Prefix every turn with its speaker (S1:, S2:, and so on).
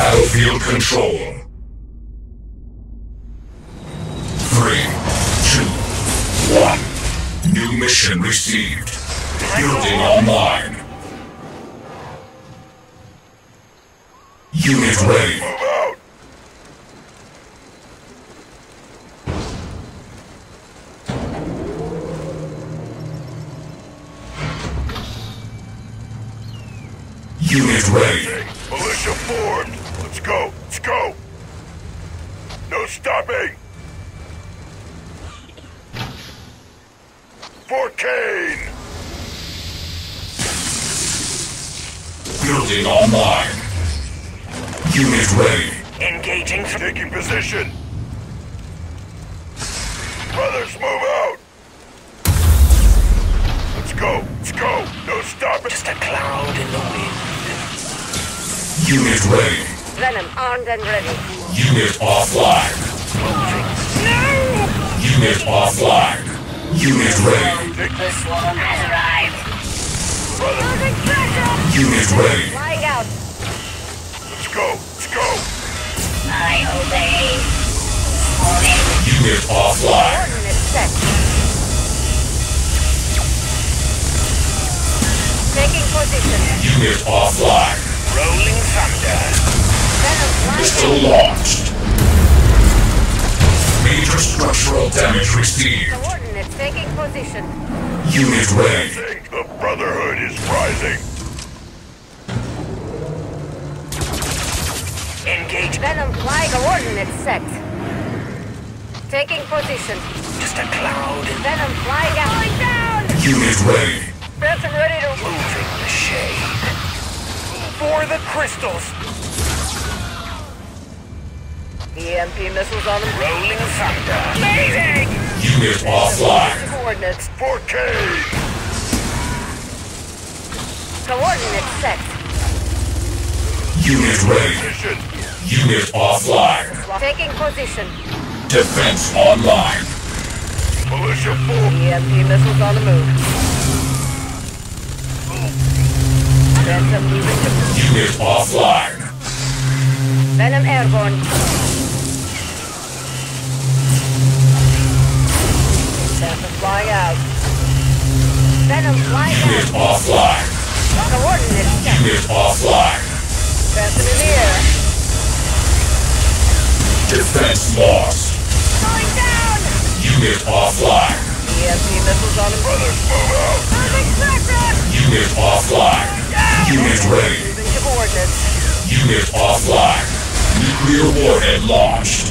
S1: Battlefield control. Three, two, one. New mission received. Building online. Unit ready. Unit ready.
S2: Militia formed! Let's go! Let's go! No stopping! For Kane!
S1: Building online. Unit ready.
S3: Engaging.
S2: Taking position! Brothers, move out! Let's go! Let's go! No stopping!
S3: Just a cloud in the wind.
S1: Unit ready.
S4: Venom armed and ready.
S1: Unit offline. Unit offline. Unit ready.
S2: Take
S4: The swarm has arrived.
S2: brothers!
S1: Unit ready.
S4: Flying out.
S2: Let's go! Let's go!
S4: I obey. Warning.
S1: Unit offline.
S4: Coordinates set. Taking position.
S1: Unit offline.
S3: Rolling thunder.
S4: Venom flying
S1: Missile launched. Major structural damage received.
S4: Coordinates taking position.
S1: Unit ready.
S2: The Brotherhood is rising!
S3: Engage.
S4: Venom flying. Coordinates set. Taking position.
S3: Just a cloud
S4: Venom flying out. Going down.
S1: Unit ready.
S4: Person ready to
S3: moving the shade. For the crystals.
S4: EMP missiles on them.
S3: Rolling thunder. Amazing!
S1: Unit offline.
S4: Coordinates.
S2: 4K.
S4: Coordinates set.
S1: Unit ready.
S2: Position!
S1: Unit offline.
S4: Taking position.
S1: Defense online.
S2: Militia formed!
S4: EMP missiles on the move. To
S1: Unit offline.
S4: Venom airborne.
S1: Unit offline.
S4: Coordinates.
S1: Unit offline.
S4: Phantom in the air.
S1: Defense lost.
S4: Going down.
S1: Unit offline.
S4: EMP missiles on the.
S2: Brothers, move out!
S1: Unit offline. Unit ready. Unit offline. Nuclear warhead launched.